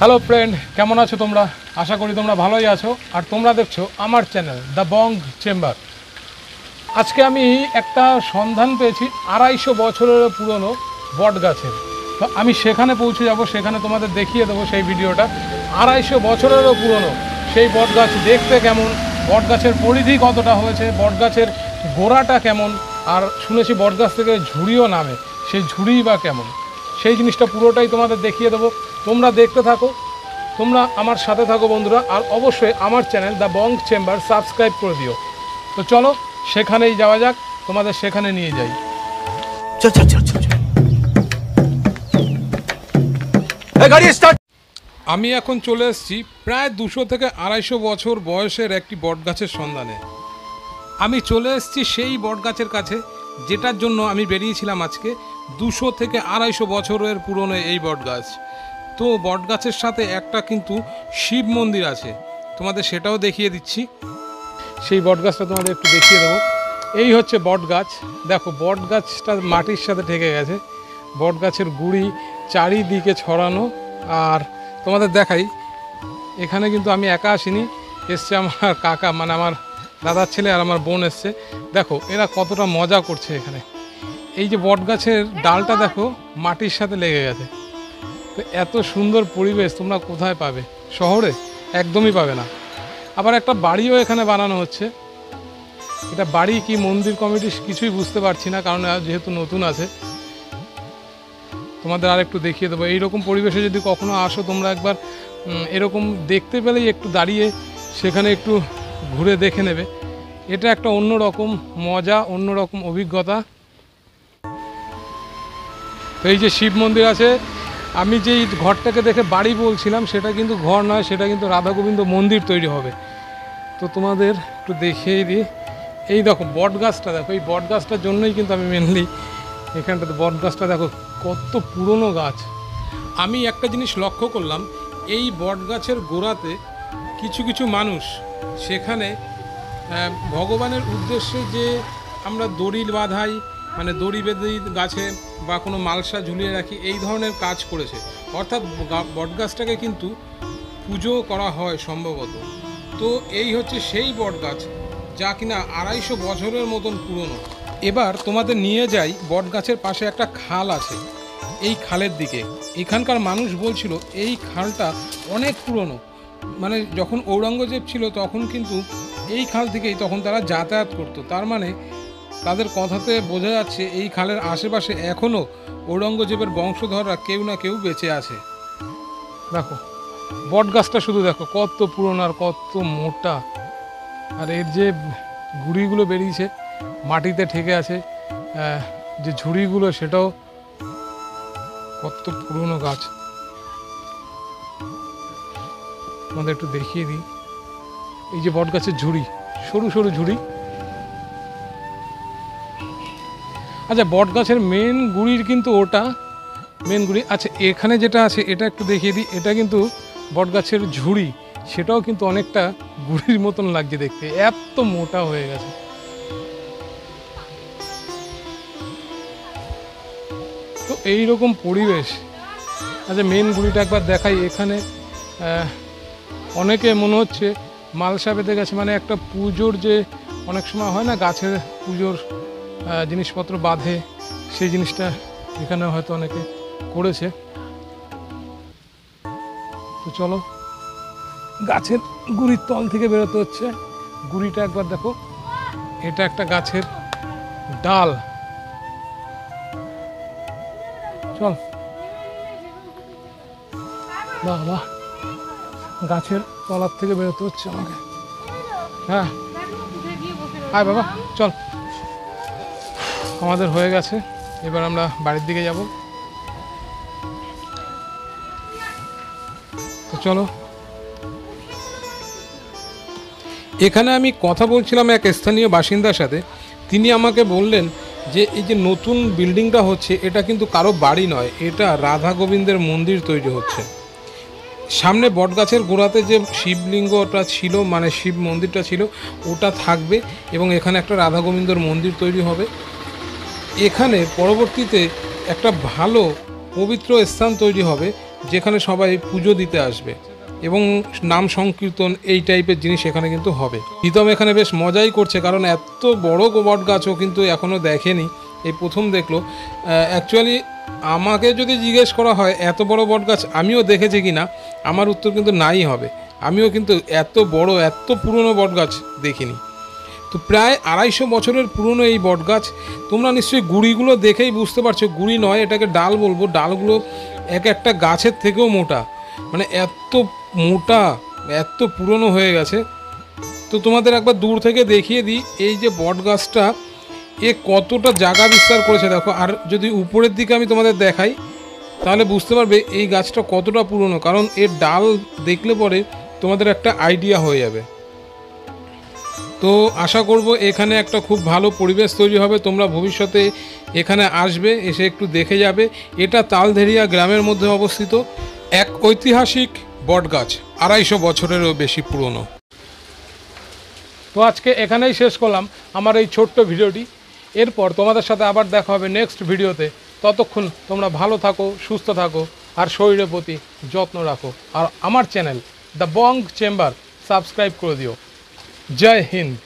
Hello friend কেমন আছো তোমরা? আশা করি তোমরা ভালোই আছো। আর তোমরা দেখছ আমার চ্যানেল দ্য বং চেম্বার আজকে আমি একটা সন্ধান পেয়েছি আড়াইশো বছরের পুরনো বট গাছের তো আমি সেখানে পৌঁছে যাব, সেখানে তোমাদের দেখিয়ে দেবো সেই ভিডিওটা। আড়াইশো বছরেরও পুরনো। সেই বট গাছ দেখতে কেমন? বট গাছের পরিধি কতটা হয়েছে? বট গাছের গোড়াটা কেমন? আর শুনেছি বট গাছ থেকে ঝুড়িও নামে। সেই ঝুড়ি বা কেমন? সেই জিনিসটা পুরোটাই তোমাদের দেখিয়ে দেবো। তোমরা দেখতে থাকো। তোমরা আমার সাথে থাকো বন্ধুরা আর অবশ্যই আমার channel the Bong Chamber subscribe করে দিও। তো চলো সেখানেই যাওয়া যাক তোমাদের সেখানে নিয়ে যাই। আমি এখন চলে এসেছি প্রায় দুশো থেকে আড়াইশো বছর বয়সের একটি বটগাছের সন্ধানে। আমি চলে এসেছি সেই বটগাছের কাছে যেটার জন্য আমি বেরিয়েছিলাম আজকে দুশো থেকে আড়াইশো বছরের পুরনো এই বটগাছ। তো বটগাছের সাথে একটা কিন্তু শিব মন্দির আছে। তোমাদের সেটাও দেখিয়ে দিচ্ছি। সেই বটগাছটা তোমাদের একটু দেখিয়ে দেবো। এই হচ্ছে বটগাছ। দেখো, বটগাছটা মাটির সাথে ঠেকে গেছে। বটগাছের গুড়ি চারিদিকে ছড়ানো। আর তোমাদের দেখাই, এখানে কিন্তু আমি একা আসিনি। এসছে আমার কাকা মানে আমার দাদার ছেলে আর আমার বোন এসছে। দেখো, এরা কতটা মজা করছে এখানে। এই যে বটগাছের ডালটা, দেখো, মাটির সাথে লেগে গেছে। এত সুন্দর পরিবেশ তোমরা কোথায় পাবে? শহরে? একদমই পাবে না। আবার একটা বাড়িও এখানে বানানো হচ্ছে। এটা বাড়ি কি মন্দির কমিটি কিছুই বুঝতে পারছি না, কারণ যেহেতু নতুন আছে। তোমাদের আর একটু দেখিয়ে দেবো। এইরকম পরিবেশে যদি কখনো আসো তোমরা একবার এরকম দেখতে পেলেই একটু দাঁড়িয়ে সেখানে একটু ঘুরে দেখে নেবে। এটা একটা অন্য রকম মজা, অন্যরকম অভিজ্ঞতা। তো এই যে শিব মন্দির আছে আমি যেই ঘরটাকে দেখে বাড়ি বলছিলাম, সেটা কিন্তু ঘর নয়, সেটা কিন্তু রাধা গোবিন্দ মন্দির তৈরি হবে। তো তোমাদের একটু দেখিয়ে দিই। এই দেখো, বট গাছটা দেখো, এই বট গাছটার জন্যই কিন্তু আমি মেনলি এখানটাতে বট গাছটা দেখো, কত পুরনো গাছ। আমি একটা জিনিস লক্ষ্য করলাম, এই বট গাছের গোড়াতে কিছু কিছু মানুষ সেখানে ভগবানের উদ্দেশ্যে যে আমরা দড়ি বাঁধাই মানে দড়ি বেঁধে গাছে বা কোনো মালসা ঝুলিয়ে রাখি, এই ধরনের কাজ করেছে। অর্থাৎ বটগাছটাকে কিন্তু পুজো করা হয় সম্ভবত। তো এই হচ্ছে সেই বটগাছ, যা কিনা আড়াইশো বছরের মতন পুরনো। এবার তোমাদের নিয়ে যাই, বটগাছের পাশে একটা খাল আছে, এই খালের দিকে। এখানকার মানুষ বলছিল, এই খালটা অনেক পুরনো। মানে যখন ঔরঙ্গজেব ছিল, তখন কিন্তু এই খাল থেকেই তখন তারা যাতায়াত করতো। তার মানে তাদের কথাতে বোঝা যাচ্ছে এই খালের আশেপাশে এখনও ঔরঙ্গজেবের বংশধররা কেউ না কেউ বেঁচে আছে। দেখো বট গাছটা শুধু দেখো, কত পুরনো আর কত মোটা। আর এর যে গুড়িগুলো বেরিয়েছে, মাটিতে ঠেকে আছে যে ঝুড়িগুলো, সেটাও কত পুরনো গাছ। আমাদের একটু দেখিয়ে দিই। এই যে বট গাছের ঝুড়ি, সরু সরু ঝুড়ি। আচ্ছা বট গাছের মেন গুড়ির কিন্তু ওটা মেন গুড়ি। আচ্ছা এখানে যেটা আছে, এটা একটু দেখিয়ে দিই। এটা কিন্তু বট গাছের ঝুড়ি। সেটাও কিন্তু অনেকটা গুড়ির মতন লাগছে দেখতে। এত মোটা হয়ে গেছে। তো এই রকম পরিবেশ। আচ্ছা মেন গুড়িটা একবার দেখাই। এখানে অনেকে মনে হচ্ছে মালসা বেঁধে গেছে মানে একটা পুজোর যে, অনেক সময় হয় না, গাছের পুজোর জিনিসপত্র বাঁধে, সেই জিনিসটা এখানে হয়তো অনেকে করেছে। তো চলো, গাছের গুড়ির তল থেকে বেরোতে হচ্ছে। গুড়িটা একবার দেখো, এটা একটা গাছের ডাল। চল। বাহ বাহ গাছের তলার থেকে বেরোতে হচ্ছে আমাকে। হ্যাঁ। আয় বাবা, চল। আমাদের হয়ে গেছে। এবার আমরা বাড়ির দিকে যাব। তো চলো। এখানে আমি কথা বলছিলাম এক স্থানীয় বাসিন্দার সাথে। তিনি আমাকে বললেন যে, এই যে নতুন বিল্ডিংটা হচ্ছে, এটা কিন্তু কারও বাড়ি নয়, এটা রাধা গোবিন্দের মন্দির তৈরি হচ্ছে। সামনে বটগাছের গোড়াতে যে শিবলিঙ্গটা ছিল মানে শিব মন্দিরটা ছিল, ওটা থাকবে এবং এখানে একটা রাধা গোবিন্দর মন্দির তৈরি হবে। এখানে পরবর্তীতে একটা ভালো পবিত্র স্থান তৈরি হবে, যেখানে সবাই পুজো দিতে আসবে। এবং নাম সংকীর্তন এই টাইপের জিনিস এখানে কিন্তু হবে। প্রীতম এখানে বেশ মজাই করছে, কারণ এত বড় বট গাছও কিন্তু এখনও দেখেনি। এই প্রথম দেখল। অ্যাকচুয়ালি আমাকে যদি জিজ্ঞেস করা হয়, এত বড় বট গাছ আমিও দেখেছি কি না আমার উত্তর কিন্তু নাই হবে। আমিও কিন্তু এত বড়, এত পুরনো বট গাছ দেখিনি। তো প্রায় আড়াইশো বছরের পুরনো এই বট গাছ তোমরা নিশ্চয়ই গুড়িগুলো দেখেই বুঝতে পারছ, গুড়ি নয়, এটাকে ডাল বলব। ডালগুলো এক একটা গাছের থেকেও মোটা। মানে এত মোটা, এত পুরনো হয়ে গেছে। তো তোমাদের একবার দূর থেকে দেখিয়ে দিই, এই যে বট গাছটা এ কতটা জায়গা বিস্তার করেছে দেখো। আর যদি উপরের দিকে আমি তোমাদের দেখাই, তাহলে বুঝতে পারবে এই গাছটা কতটা পুরনো। কারণ এর ডাল দেখলে পরে তোমাদের একটা আইডিয়া হয়ে যাবে। তো আশা করব এখানে একটা খুব ভালো পরিবেশ তৈরি হবে, তোমরা ভবিষ্যতে এখানে আসবে, এসে একটু দেখে যাবে। এটা তালধেরিয়া গ্রামের মধ্যে অবস্থিত এক ঐতিহাসিক বটগাছ, আড়াইশো বছরেরও বেশি পুরনো। তো আজকে এখানেই শেষ করলাম আমার এই ছোট্ট ভিডিওটি। এরপর তোমাদের সাথে আবার দেখা হবে নেক্সট ভিডিওতে। ততক্ষণ তোমরা ভালো থাকো, সুস্থ থাকো, আর শরীরের প্রতি যত্ন রাখো। আর আমার channel the Bong Chamber subscribe করে দিও। जय हिंद।